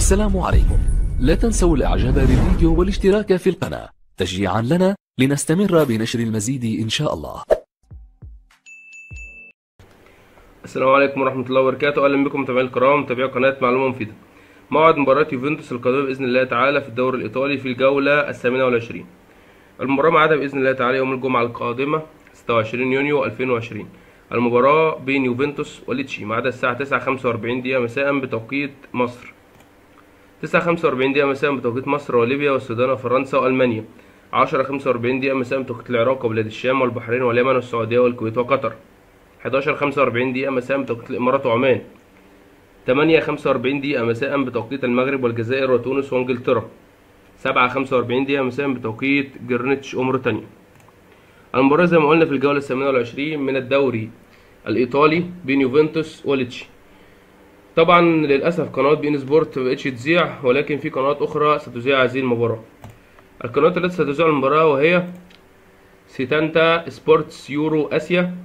السلام عليكم. لا تنسوا الإعجاب بالفيديو والاشتراك في القناة. تشجيعا لنا لنستمر بنشر المزيد إن شاء الله. السلام عليكم ورحمة الله وبركاته. أهلا بكم متابعين الكرام متابعي قناة معلومة مفيدة. موعد مباراة يوفنتوس القادمة بإذن الله تعالى في الدوري الإيطالي في الجولة الثامنة والعشرين. المباراة ميعادها بإذن الله تعالى يوم الجمعة القادمة 26 يونيو 2020 المباراة بين يوفنتوس وليتشي ميعادها الساعة 9:45 دقيقة مساء بتوقيت مصر. 9:45 دقيقة مساء بتوقيت مصر وليبيا والسودان وفرنسا وألمانيا. 10:45 دقيقة مساء بتوقيت العراق وبلاد الشام والبحرين واليمن والسعودية والكويت وقطر. 11:45 دقيقة مساء بتوقيت الإمارات وعمان. 8:45 دقيقة مساء بتوقيت المغرب والجزائر وتونس وإنجلترا. 7:45 دقيقة مساء بتوقيت جرينتش وموريتانيا. المباراة زي ما قلنا في الجولة الثامنة والعشرين من الدوري الإيطالي بين يوفنتوس وليتشي. طبعا للأسف قناة beIN Sport مبقتش تذيع ولكن في قنوات أخرى ستذيع هذه المباراة. القنوات التي ستذيع المباراة وهي Setanta Sports Eurasia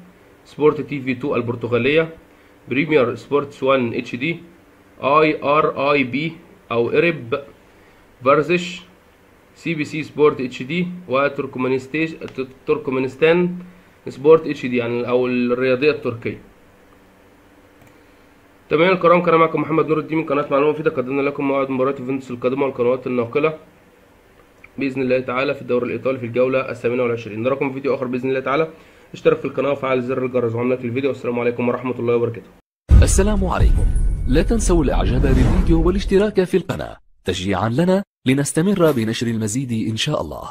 Sport TV 2 البرتغالية Premier Sports 1 HD آي آر آي بي أو ارب فارزش CBC Sport HD وتركمانستان Sport HD يعني أو الرياضية التركية. تمام الكرام كان معكم محمد نور الدين من قناة معلومة مفيدة. قدمنا لكم موعد مباراة يوفنتوس القادمة والقنوات الناقلة بإذن الله تعالى في الدوري الإيطالي في الجولة الثامنة والعشرين. نراكم في فيديو آخر بإذن الله تعالى. اشترك في القناة وفعل زر الجرس وعملك الفيديو. والسلام عليكم ورحمة الله وبركاته. السلام عليكم. لا تنسوا الإعجاب بالفيديو والاشتراك في القناة تشجيعا لنا لنستمر بنشر المزيد إن شاء الله.